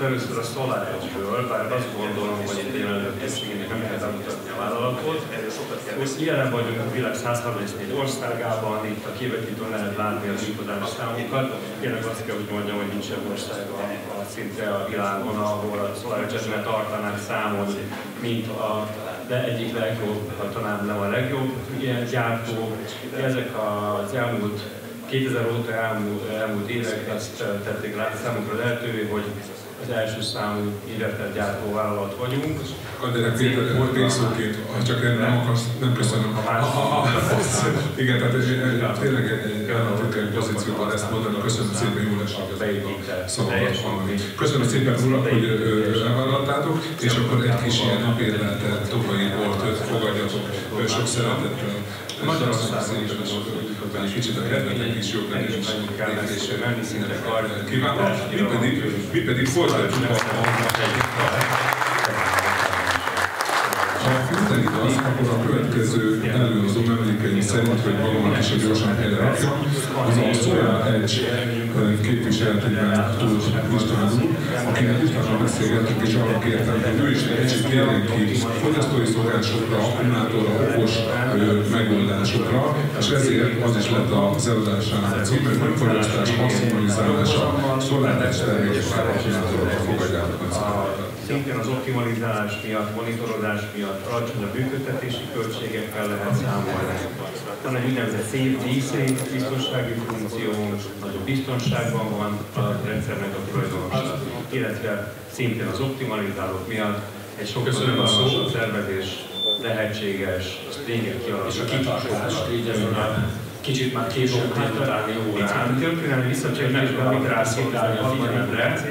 szót először a SolarEdge-ről, bár azt gondolom, hogy itt jelenleg összegének nem kell bemutatni a vállalatot. Most jelen vagyunk a világ 134 országában, itt a kivetítőn lehet látni az működás számokat. Tényleg azt kell, hogy mondjam, hogy nincsen ország a, a szinte a világon, ahol a SolarEdge-et tartanák számon, mint a de egyik legjobb, talán nem a legjobb ilyen gyártó. Ezek az elmúlt 2000 óta elmúlt, elmúlt évek ezt tették számunkra lehetővé, hogy az első számú inverter gyártó vállalat vagyunk. Kanderek Péter, pénzóként, ha csak erre nem akarsz, nem köszönöm. Igen, tehát tényleg egy államtitkari pozícióban ezt mondani, köszönöm szépen, jól esik az szavakat hallani. Köszönöm szépen, urak, hogy elvállaltátok, és akkor egy kis ilyen napérletet, további bort fogadjatok sok szeretettel. Magyarországon is egy kicsit a kedvetek is jobb legyen, és kívánok. Mi pedig, mi pedig folytatjuk a ha minden igaz, akkor a következő előhozó emlékeim szerint, hogy magamat is a gyorsan helyre rakjam, az a Solar Edge képviseletében Tóth István úr, akinek utána beszélgettünk, és arra kértem, hogy ő is egy kicsit kérjen ki fogyasztói szokásokra, akkumulátorra, okos megoldásokra, és ezért az is lett az előadásának a cím, hogy fogyasztás maximalizálása, Solar Edge termékekkel akkumulátorokra fogadjátok a szintén az optimalizálás miatt, monitorozás miatt alacsonyabb működtetési költségekkel lehet számolni. Van egy úgynevezett safety, safe biztonsági funkció, nagyobb biztonságban van a rendszernek a tulajdonosa, illetve szintén az optimalizálók miatt egy sokkal rugalmasabb szervezés lehetséges, azt régen kialakítani. És a kitartás, így kicsit már később délután órán. Történelmi visszacsérésben, amit rászolgálni a figyelemre,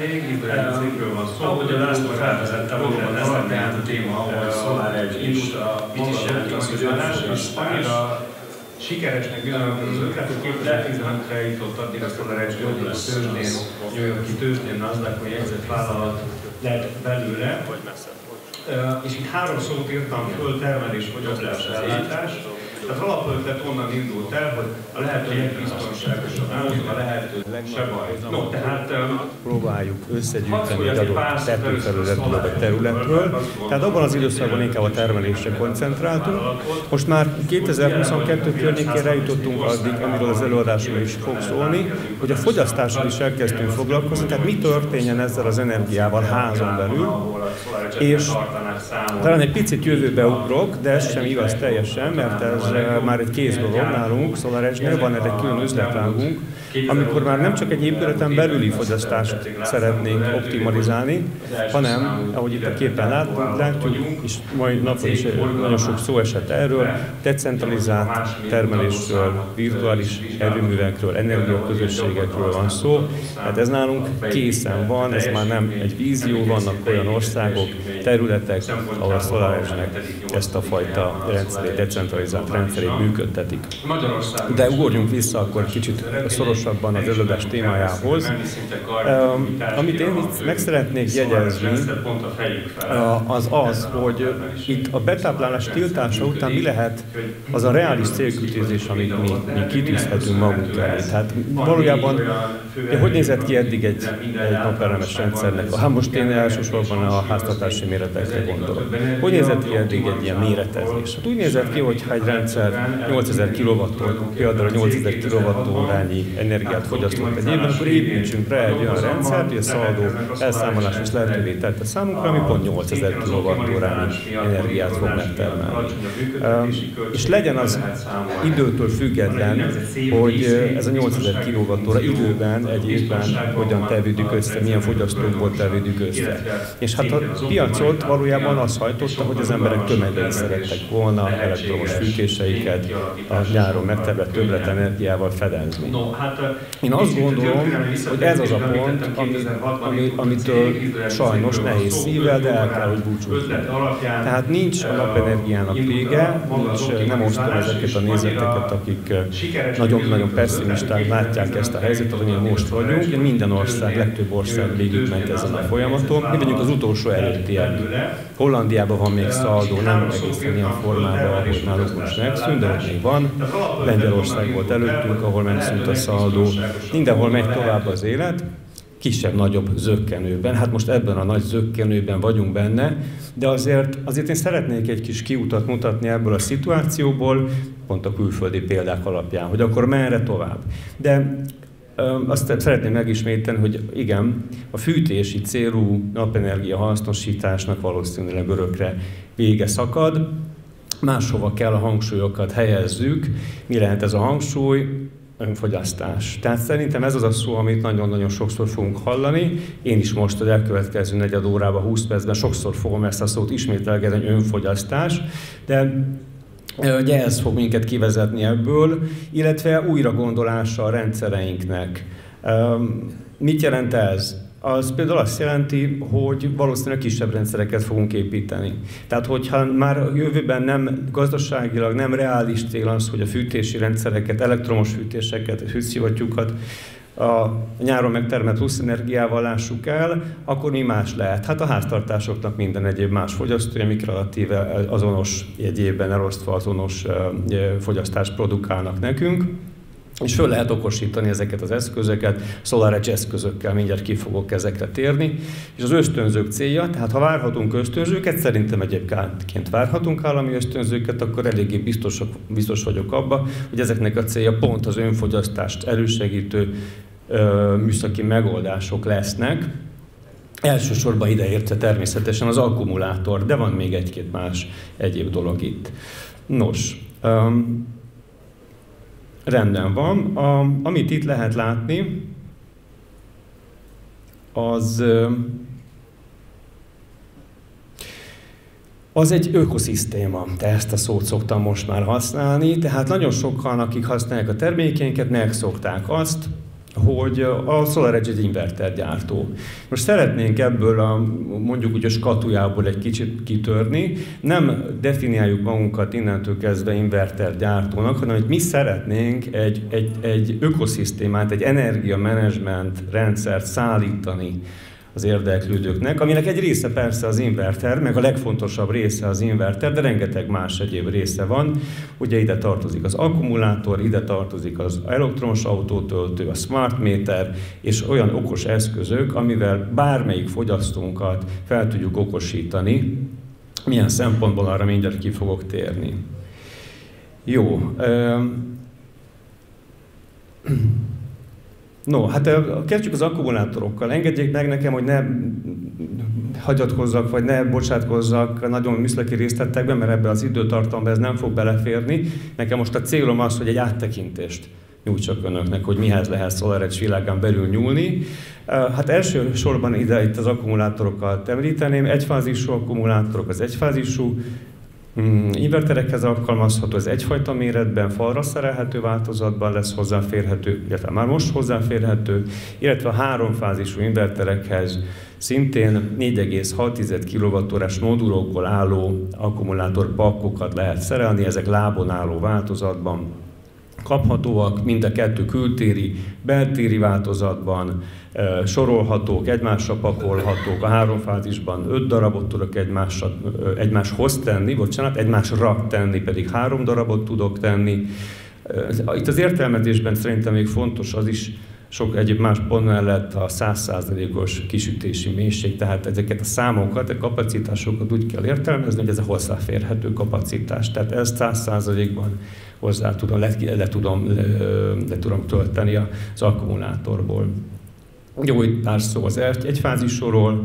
ahogy a László felvezette, valóban ez a tehát a téma, ahol Solar Edge indult a mit is jelenti az, hogy és annyira sikeresnek bizonyos az ötlet, hogy 2015-re jutott addig a Solar Edge hogy a tőzsdén, New Yorki tőzsdén, Nasdaqon jegyzett vállalat lett belőle, és itt három szót írtam föl, termelés, fogyasztás, ellátás, tehát alapötlet onnan indult el, hogy a lehető legbiztonságosabb módon, a lehető se baj. No, tehát próbáljuk összegyűjteni egy adott tetőfelületről vagy területről. Tehát abban az időszakban inkább a termelésre koncentráltunk. Most már 2022 környékén eljutottunk addig, amiről az előadásom is fog szólni, hogy a fogyasztással is elkezdtünk foglalkozni, tehát mi történjen ezzel az energiával házon belül, és talán egy picit jövőbe ugrok, de ez sem igaz teljesen, mert ez már egy kész dolog nálunk, SolarEdge-nél van erre külön üzletlágunk, amikor már nem csak egy épületen belüli fogyasztást szeretnénk optimalizálni, hanem, ahogy itt a képen látjuk, és mai napon is nagyon sok szó esett erről, decentralizált termelésről, virtuális erőművekről, energiaközösségekről van szó. Hát ez nálunk készen van, ez már nem egy vízió, vannak olyan országok, területek, ahol a SolarEdge-nek ezt a fajta rendszerét, decentralizált rendszerét működtetik. De ugorjunk vissza akkor kicsit szoros pontosabban az előadás témájához. Amit én itt meg szeretnék jegyezni, az az, hogy itt a betáplálás tiltása után mi lehet az a reális célkütőzés, amit mi, mi kitűzhetünk magunk elé. Tehát valójában, hogy nézett ki eddig egy, egy napelemes rendszernek? Hát most én elsősorban a háztartási méretekre gondolok. Hogy nézett ki eddig egy ilyen méretezés? Hát úgy nézett ki, hogy egy rendszer 8000 kW, például 8000 kWh-órányi energiát fogyasztunk egy évben, akkor építsünk rá egy olyan rendszert, hogy a szaldó elszámolás is lehetővé tette számunkra, ami pont 8000 kWh energiát fog megtermelni. És legyen az időtől független, hogy ez a 8000 kWh időben, egy évben hogyan tevődik össze, milyen fogyasztókból tevődik össze. És hát a piacot valójában az hajtotta, hogy az emberek tömegei szerettek volna elektromos fűtéseiket a nyáron megtervett többlet energiával fedezni. Én azt gondolom, hogy ez az a pont, ami, ami, amitől sajnos nehéz szívvel, de el kell, hogy búcsúzni. Tehát nincs a napenergiának vége, nincs, nem osztom ezeket a nézeteket, akik nagyon-nagyon pessimisták látják ezt a helyzetet, amilyen most vagyunk. Minden ország, legtöbb ország végig ment ezen a folyamaton. Mi vagyunk az utolsó előttiek. Hollandiában van még szaldó, nem egészen ilyen formában, ahogy nálunk most megszűnt, de ott még van. Lengyelország volt előttünk, ahol megszűnt a szaldó adó, mindenhol megy tovább az élet, kisebb-nagyobb zöggenőben. Hát most ebben a nagy zöggenőben vagyunk benne, de azért, azért én szeretnék egy kis kiutat mutatni ebből a szituációból, pont a külföldi példák alapján, hogy akkor merre tovább. De azt szeretném megismételni, hogy igen, a fűtési célú napenergia hasznosításnak valószínűleg örökre vége szakad, máshova kell a hangsúlyokat helyezzük. Mi lehet ez a hangsúly? Önfogyasztás. Tehát szerintem ez az a szó, amit nagyon-nagyon sokszor fogunk hallani. Én is most az elkövetkező negyed órában, 20 percben sokszor fogom ezt a szót ismételgetni, önfogyasztás, de ugye ez fog minket kivezetni ebből, illetve újra gondolása a rendszereinknek. Mit jelent ez? Az például azt jelenti, hogy valószínűleg kisebb rendszereket fogunk építeni. Tehát, hogyha már a jövőben nem gazdaságilag nem reális cél az, hogy a fűtési rendszereket, elektromos fűtéseket, hűszivattyúkat a nyáron megtermelt plusz energiával lássuk el, akkor mi más lehet? Hát a háztartásoknak minden egyéb más fogyasztója, amik relatíve azonos jegyében elosztva azonos fogyasztást produkálnak nekünk és föl lehet okosítani ezeket az eszközöket, SolarEdge eszközökkel, mindjárt ki fogok ezekre térni. És az ösztönzők célja, tehát ha várhatunk ösztönzőket, szerintem egyébként várhatunk állami ösztönzőket, akkor eléggé biztos, biztos vagyok abba, hogy ezeknek a célja pont az önfogyasztást elősegítő ö, műszaki megoldások lesznek. Elsősorban ide érte természetesen az akkumulátor, de van még egy-két más egyéb dolog itt. Nos, um, Rendben van. A, amit itt lehet látni, az az egy ökoszisztéma, te ezt a szót szoktam most már használni, tehát nagyon sokan, akik használják a termékeinket, megszokták azt, hogy a SolarEdge egy inverter gyártó. Most szeretnénk ebből a mondjuk úgy a skatujából egy kicsit kitörni, nem definiáljuk magunkat innentől kezdve inverter gyártónak, hanem hogy mi szeretnénk egy, egy, egy ökoszisztémát, egy energiamenedzsment rendszert szállítani az érdeklődőknek, aminek egy része persze az inverter, meg a legfontosabb része az inverter, de rengeteg más egyéb része van. Ugye ide tartozik az akkumulátor, ide tartozik az elektromos autótöltő, a smart meter, és olyan okos eszközök, amivel bármelyik fogyasztónkat fel tudjuk okosítani, milyen szempontból arra mindjárt ki fogok térni. Jó. No, hát kezdjük az akkumulátorokkal. Engedjék meg nekem, hogy ne hagyatkozzak, vagy ne bocsátkozzak nagyon műszaki részletekben, mert ebbe az időtartamban ez nem fog beleférni. Nekem most a célom az, hogy egy áttekintést nyújtsak önöknek, hogy mihez lehet SolarEdge világán belül nyúlni. Hát elsősorban ide itt az akkumulátorokat említeném. Egyfázisú akkumulátorok az egyfázisú inverterekhez alkalmazható, ez egyfajta méretben, falra szerelhető változatban lesz hozzáférhető, illetve már most hozzáférhető, illetve a háromfázisú inverterekhez szintén 4,6 kWh-s modulokból álló akkumulátorpakkokat lehet szerelni, ezek lábon álló változatban kaphatóak, mind a kettő kültéri, beltéri változatban, sorolhatók, egymásra pakolhatók, a három fázisban öt darabot tudok egymásra, egymáshoz tenni, bocsánat, egymásra tenni pedig három darabot tudok tenni. Itt az értelmezésben szerintem még fontos az is, sok egyéb más pont mellett a 100%-os kisütési mélység, tehát ezeket a számokat, a kapacitásokat úgy kell értelmezni, hogy ez a hozzáférhető kapacitás. Tehát ezt 100%-ban hozzá tudom, le, le, tudom, le, tudom tölteni az akkumulátorból. Jó, itt pár szó az egyfázisról.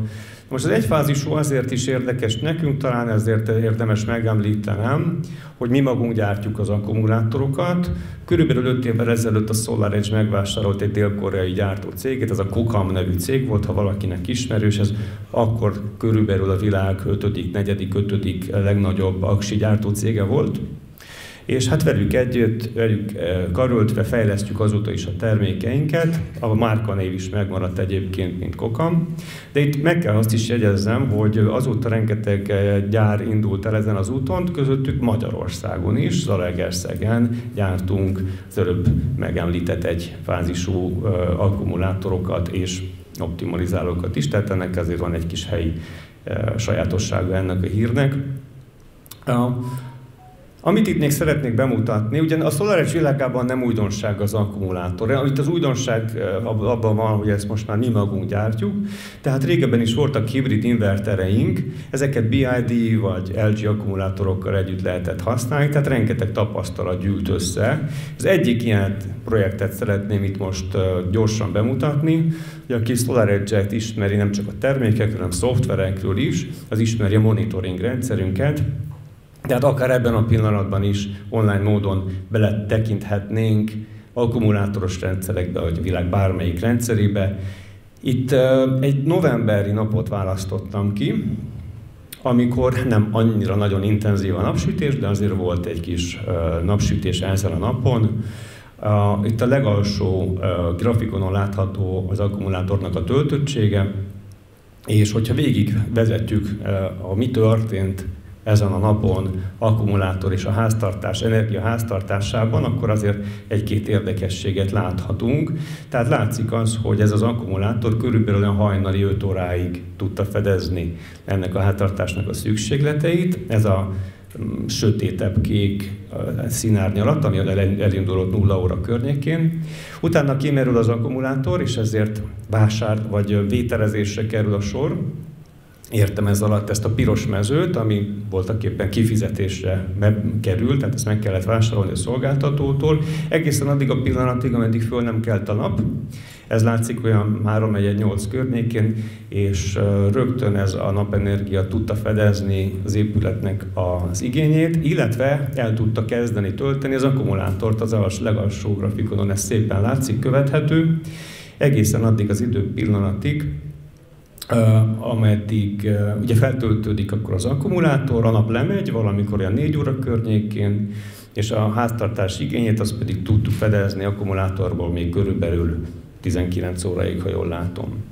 Most az egyfázisú azért is érdekes nekünk, talán ezért érdemes megemlítenem, hogy mi magunk gyártjuk az akkumulátorokat. Körülbelül 5 évvel ezelőtt a SolarEdge megvásárolt egy dél-koreai gyártó céget, ez a Kokam nevű cég volt, ha valakinek ismerős, ez akkor körülbelül a világ 5., 4., 5. legnagyobb aksi gyártó cége volt és hát velük együtt, velük eh, karöltve fejlesztjük azóta is a termékeinket, a márkanév is megmaradt egyébként, mint Kokam, de itt meg kell azt is jegyezzem, hogy azóta rengeteg eh, gyár indult el ezen az úton, közöttük Magyarországon is, Zalaegerszegen gyártunk az előbb megemlített egy fázisú eh, akkumulátorokat és optimalizálókat is, tehát ennek azért van egy kis helyi sajátossága ennek a hírnek. Amit itt még szeretnék bemutatni, ugye a SolarEdge világában nem újdonság az akkumulátor. Itt az újdonság abban van, hogy ezt most már mi magunk gyártjuk. Tehát régebben is voltak hibrid invertereink, ezeket BID vagy LG akkumulátorokkal együtt lehetett használni, tehát rengeteg tapasztalat gyűlt össze. Az egyik ilyen projektet szeretném itt most gyorsan bemutatni, hogy aki SolarEdge-et ismeri nem csak a termékekről, hanem a szoftverekről is, az ismeri a monitoring rendszerünket, tehát akár ebben a pillanatban is online módon bele tekinthetnénk akkumulátoros rendszerekbe, vagy a világ bármelyik rendszerébe. Itt egy novemberi napot választottam ki, amikor nem annyira nagyon intenzív a napsütés, de azért volt egy kis napsütés ezen a napon. Itt a legalsó grafikonon látható az akkumulátornak a töltöttsége, és hogyha végig vezetjük a mi történt ezen a napon akkumulátor és a háztartás, energia háztartásában, akkor azért egy-két érdekességet láthatunk. Tehát látszik az, hogy ez az akkumulátor körülbelül olyan hajnali 5 óráig tudta fedezni ennek a háztartásnak a szükségleteit. Ez a mm, sötétebb kék színárnyalat, ami elindulott nulla óra környékén. Utána kimerül az akkumulátor, és ezért vásár vagy vételezésre kerül a sor, értem ez alatt ezt a piros mezőt, ami voltak éppen kifizetésre került, tehát ezt meg kellett vásárolni a szolgáltatótól, egészen addig a pillanatig, ameddig föl nem kelt a nap. Ez látszik olyan 3 8 környékén, és rögtön ez a napenergia tudta fedezni az épületnek az igényét, illetve el tudta kezdeni tölteni az akkumulátort az alsó, legalsó grafikonon, ez szépen látszik, követhető, egészen addig az idő pillanatig, Uh, ameddig uh, ugye feltöltődik akkor az akkumulátor, a nap lemegy valamikor olyan 4 óra környékén, és a háztartás igényét az pedig tudtuk fedezni akkumulátorból még körülbelül 19 óraig, ha jól látom.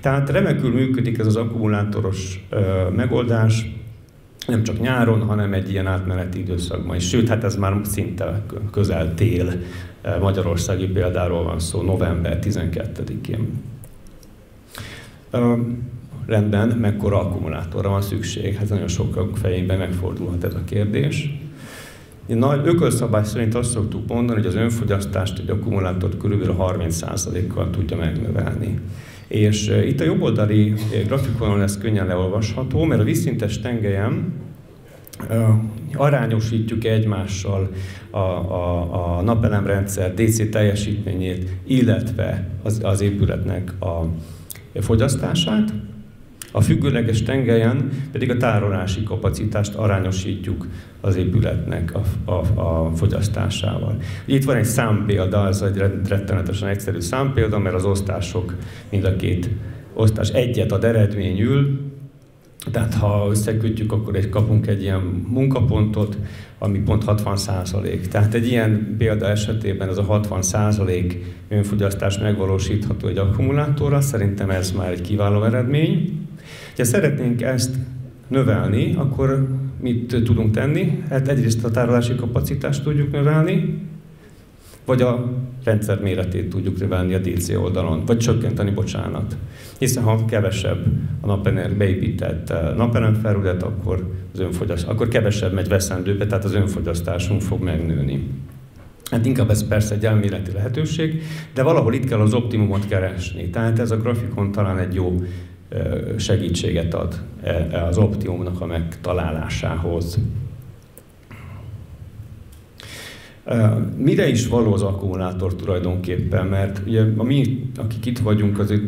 Tehát remekül működik ez az akkumulátoros uh, megoldás, nem csak nyáron, hanem egy ilyen átmeneti időszakban is. Sőt, hát ez már szinte közel tél magyarországi példáról van szó, november 12-én rendben, mekkora akkumulátorra van szükség? Hát nagyon sokak fejében megfordulhat ez a kérdés. Egy nagy ökölszabály szerint azt szoktuk mondani, hogy az önfogyasztást egy akkumulátort kb. 30%-kal tudja megnövelni. És itt a jobboldali grafikonon ez könnyen leolvasható, mert a vízszintes tengelyen arányosítjuk egymással a, a, a napelemrendszer DC teljesítményét, illetve az, az épületnek a fogyasztását, a függőleges tengelyen pedig a tárolási kapacitást arányosítjuk az épületnek a, a, a fogyasztásával. Itt van egy számpélda, ez egy rettenetesen egyszerű számpélda, mert az osztások mind a két osztás egyet ad eredményül, tehát ha összekötjük, akkor egy, kapunk egy ilyen munkapontot, ami pont 60 százalék. Tehát egy ilyen példa esetében ez a 60 százalék önfogyasztás megvalósítható egy akkumulátorral, szerintem ez már egy kiváló eredmény. Ha szeretnénk ezt növelni, akkor mit tudunk tenni? Hát egyrészt a tárolási kapacitást tudjuk növelni, vagy a rendszer méretét tudjuk növelni a DC oldalon, vagy csökkenteni, bocsánat. Hiszen ha kevesebb a napenergia beépített eh, napelem felület, akkor, az önfogyaszt, akkor kevesebb megy veszendőbe, tehát az önfogyasztásunk fog megnőni. Hát inkább ez persze egy elméleti lehetőség, de valahol itt kell az optimumot keresni. Tehát ez a grafikon talán egy jó eh, segítséget ad eh, az optimumnak a megtalálásához. Mire is való az akkumulátor tulajdonképpen? Mert ugye a mi, akik itt vagyunk, azért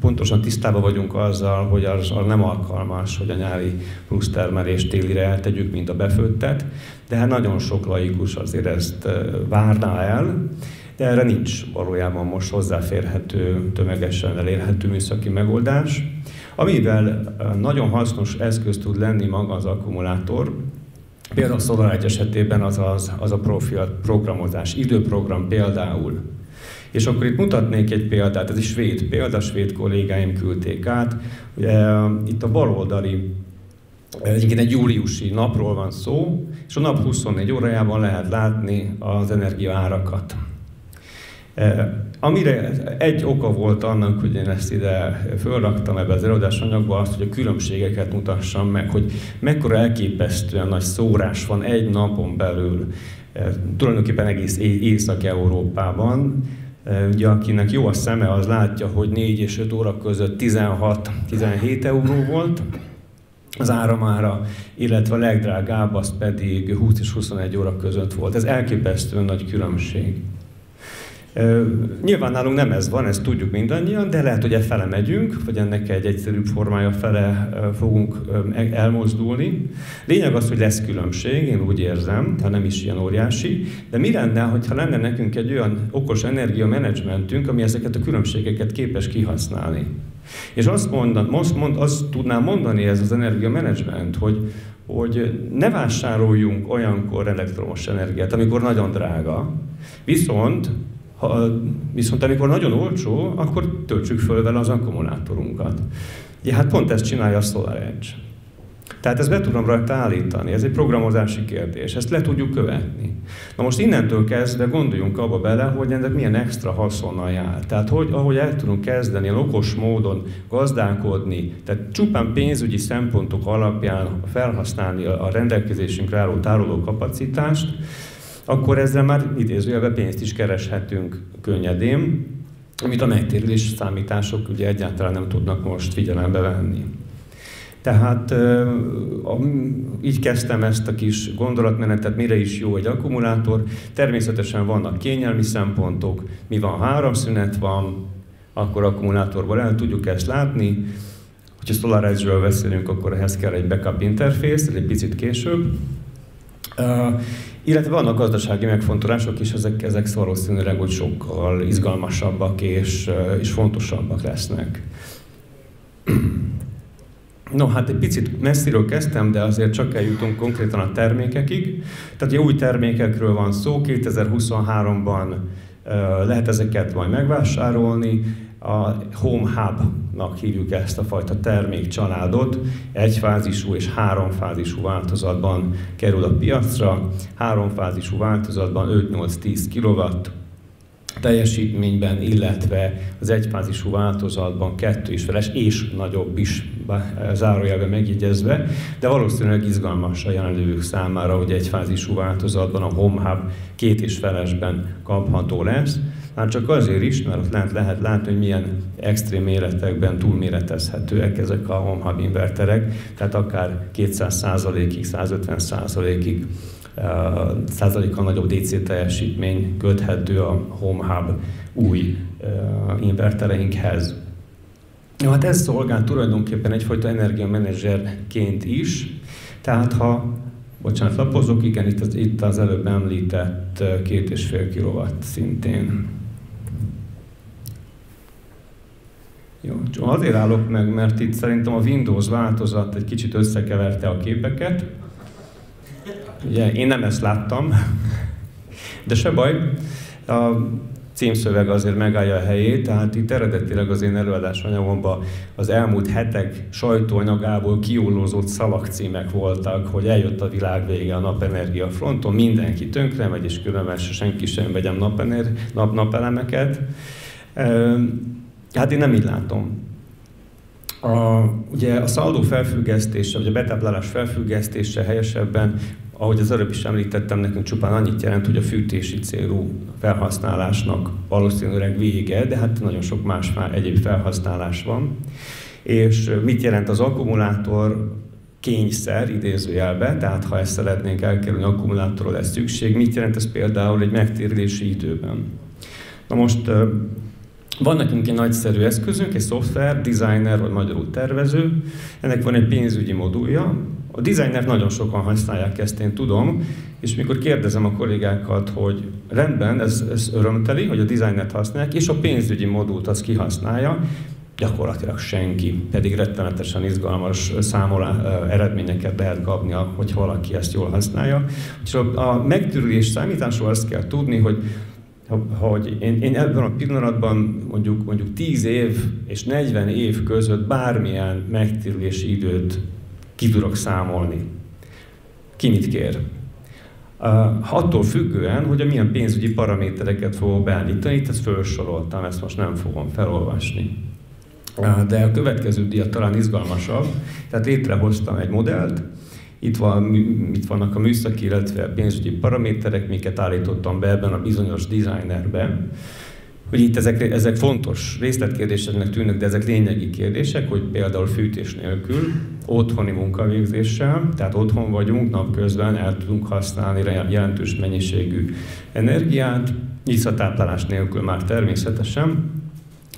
pontosan tisztában vagyunk azzal, hogy az, az nem alkalmas, hogy a nyári plusz termelést télire eltegyük, mint a befőttet, de hát nagyon sok laikus azért ezt várná el, de erre nincs valójában most hozzáférhető, tömegesen elérhető műszaki megoldás. Amivel nagyon hasznos eszköz tud lenni maga az akkumulátor, Például a SolarEdge esetében az, az, az a profil programozás, időprogram például. És akkor itt mutatnék egy példát, ez is svéd példa, svéd kollégáim küldték át. Itt a baloldali Egyébként egy júliusi napról van szó, és a nap 24 órájában lehet látni az energiaárakat. Amire egy oka volt annak, hogy én ezt ide fölraktam ebbe az előadásanyagba, azt, hogy a különbségeket mutassam meg, hogy mekkora elképesztően nagy szórás van egy napon belül, tulajdonképpen egész Észak-Európában, Ugye, akinek jó a szeme, az látja, hogy 4 és 5 óra között 16-17 euró volt az áramára, illetve a legdrágább az pedig 20 és 21 óra között volt. Ez elképesztően nagy különbség. Nyilván nálunk nem ez van, ezt tudjuk mindannyian, de lehet, hogy e fele megyünk, vagy ennek egy egyszerűbb formája fele fogunk elmozdulni. Lényeg az, hogy lesz különbség, én úgy érzem, ha nem is ilyen óriási, de mi lenne, ha lenne nekünk egy olyan okos energiamenedzsmentünk, ami ezeket a különbségeket képes kihasználni. És azt, mondan, most mond, azt tudnám mondani ez az energiamenedzsment, hogy, hogy ne vásároljunk olyankor elektromos energiát, amikor nagyon drága, viszont ha, viszont amikor nagyon olcsó, akkor töltsük föl vele az akkumulátorunkat. Ja, hát pont ezt csinálja a SolarEdge. Tehát ezt be tudom rajta állítani, ez egy programozási kérdés, ezt le tudjuk követni. Na most innentől kezdve gondoljunk abba bele, hogy ennek milyen extra haszonnal jár. Tehát hogy, ahogy el tudunk kezdeni okos módon gazdálkodni, tehát csupán pénzügyi szempontok alapján felhasználni a rendelkezésünkre álló tároló kapacitást, akkor ezzel már idézőjelben pénzt is kereshetünk könnyedén, amit a megtérülés számítások ugye egyáltalán nem tudnak most figyelembe venni. Tehát így kezdtem ezt a kis gondolatmenetet, mire is jó egy akkumulátor. Természetesen vannak kényelmi szempontok, mi van, három szünet van, akkor akkumulátorból el tudjuk ezt látni. Hogyha SolarEdge-ről beszélünk, akkor ehhez kell egy backup interfész, ez egy picit később. Illetve vannak gazdasági megfontolások is, ezek, ezek valószínűleg hogy sokkal izgalmasabbak és, és fontosabbak lesznek. No, hát egy picit messziről kezdtem, de azért csak eljutunk konkrétan a termékekig. Tehát új termékekről van szó, 2023-ban lehet ezeket majd megvásárolni a Home Hub-nak hívjuk ezt a fajta termékcsaládot, egyfázisú és háromfázisú változatban kerül a piacra, háromfázisú változatban 5-8-10 kW teljesítményben, illetve az egyfázisú változatban kettő is feles és nagyobb is zárójelben megjegyezve, de valószínűleg izgalmas a jelenlévők számára, hogy egyfázisú változatban a Home Hub két és felesben kapható lesz. Már csak azért is, mert ott lehet, lehet látni, hogy milyen extrém méretekben túlméretezhetőek ezek a home hub inverterek, tehát akár 200%-ig, 150%-ig százalékkal nagyobb DC teljesítmény köthető a Home Hub új invertereinkhez. Ja, hát ez szolgál tulajdonképpen egyfajta energiamenedzserként is, tehát ha Bocsánat, lapozok, igen, itt az, itt az előbb említett két és fél kilowatt szintén. Jó, csak azért állok meg, mert itt szerintem a Windows változat egy kicsit összekeverte a képeket. Ugye én nem ezt láttam, de se baj. Címszöveg azért megállja a helyét, tehát itt eredetileg az én előadás anyagomban az elmúlt hetek sajtóanyagából kiullózott szalagcímek voltak, hogy eljött a világ vége a napenergia fronton, mindenki tönkre megy, és különben senki sem vegyem napener, nap, napelemeket. Hát én nem így látom. A, ugye a szaldó felfüggesztése, vagy a betáplálás felfüggesztése helyesebben, ahogy az előbb is említettem, nekünk csupán annyit jelent, hogy a fűtési célú felhasználásnak valószínűleg vége, de hát nagyon sok más már egyéb felhasználás van. És mit jelent az akkumulátor? kényszer idézőjelbe, tehát ha ezt szeretnénk elkerülni, akkumulátorról lesz szükség. Mit jelent ez például egy megtérési időben? Na most van nekünk egy nagyszerű eszközünk, egy szoftver, designer vagy magyarul tervező. Ennek van egy pénzügyi modulja. A designer nagyon sokan használják ezt, én tudom, és mikor kérdezem a kollégákat, hogy rendben, ez, ez örömteli, hogy a designert használják, és a pénzügyi modult az kihasználja, gyakorlatilag senki, pedig rettenetesen izgalmas számolá, eredményeket lehet kapni, hogy valaki ezt jól használja. És a, a megtérülés számításról azt kell tudni, hogy hogy én, én ebben a pillanatban mondjuk, mondjuk 10 év és 40 év között bármilyen megtérülési időt ki tudok számolni. Ki mit kér? attól függően, hogy a milyen pénzügyi paramétereket fogok beállítani, itt ezt felsoroltam, ezt most nem fogom felolvasni. De a következő dia talán izgalmasabb, tehát létrehoztam egy modellt, itt, van, itt vannak a műszaki, illetve pénzügyi paraméterek, miket állítottam be ebben a bizonyos designerben, hogy itt ezek, ezek fontos részletkérdéseknek tűnnek, de ezek lényegi kérdések, hogy például fűtés nélkül, otthoni munkavégzéssel, tehát otthon vagyunk, napközben el tudunk használni jelentős mennyiségű energiát, visszatáplálás nélkül már természetesen,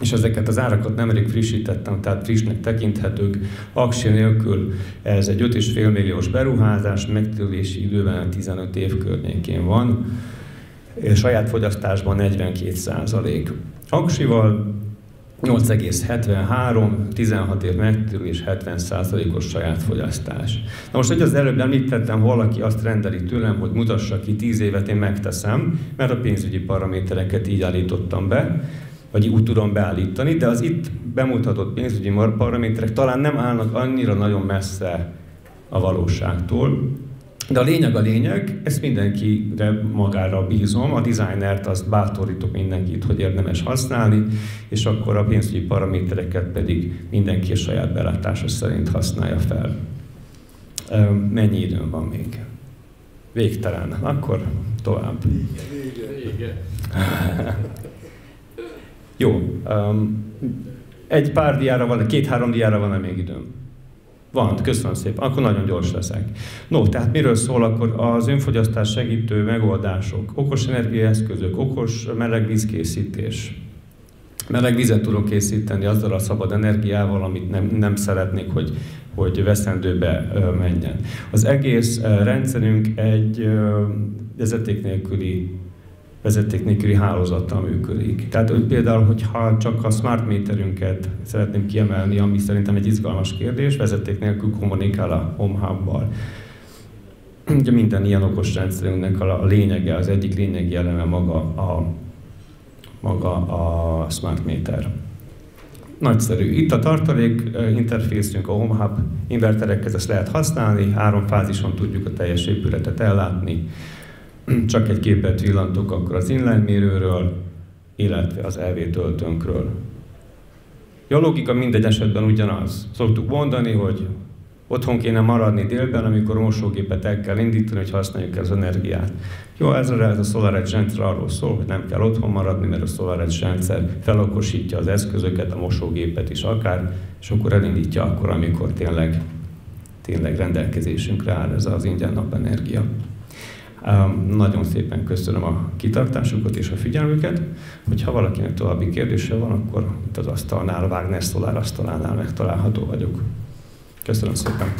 és ezeket az árakat nemrég frissítettem, tehát frissnek tekinthetők, aksi nélkül ez egy 5,5 milliós beruházás, megtérülési időben 15 év környékén van, és saját fogyasztásban 42 százalék. Aksival 8,73, 16 év megtérülés, 70 százalékos saját fogyasztás. Na most, hogy az előbb említettem, valaki azt rendeli tőlem, hogy mutassa ki 10 évet, én megteszem, mert a pénzügyi paramétereket így állítottam be, vagy úgy tudom beállítani, de az itt bemutatott pénzügyi paraméterek talán nem állnak annyira nagyon messze a valóságtól, de a lényeg a lényeg, ezt mindenkire magára bízom, a designert azt bátorítok mindenkit, hogy érdemes használni, és akkor a pénzügyi paramétereket pedig mindenki a saját belátása szerint használja fel. Mennyi időm van még? Végtelen. Akkor tovább. Vége, vége. Jó. Egy pár diára van, két-három diára van-e még időm? Van, köszönöm szépen. Akkor nagyon gyors leszek. No, tehát miről szól akkor az önfogyasztás segítő megoldások? Okos energiaeszközök, okos melegvízkészítés. Meleg vizet tudok készíteni azzal a szabad energiával, amit nem, nem szeretnék, hogy, hogy veszendőbe menjen. Az egész rendszerünk egy vezeték nélküli vezeték nélküli hálózattal működik. Tehát hogy például, hogyha csak a smart meterünket szeretném kiemelni, ami szerintem egy izgalmas kérdés, vezeték nélkül kommunikál a Home Hub-bal. Ugye minden ilyen okos rendszerünknek a lényege, az egyik lényegi eleme maga a, maga a smart meter. Nagyszerű. Itt a tartalék interfészünk, a Home Hub inverterekhez ezt lehet használni, három fázison tudjuk a teljes épületet ellátni csak egy képet villantok akkor az inline illetve az EV töltőnkről. A logika mindegy esetben ugyanaz. Szoktuk mondani, hogy otthon kéne maradni délben, amikor mosógépet el kell indítani, hogy használjuk az energiát. Jó, ez a, ez a SolarEdge rendszer arról szól, hogy nem kell otthon maradni, mert a SolarEdge rendszer felokosítja az eszközöket, a mosógépet is akár, és akkor elindítja akkor, amikor tényleg, tényleg rendelkezésünkre áll ez az ingyen napenergia. Nagyon szépen köszönöm a kitartásukat és a figyelmüket. Hogyha valakinek további kérdése van, akkor itt az asztalnál, a Wagner Solar asztalánál megtalálható vagyok. Köszönöm szépen!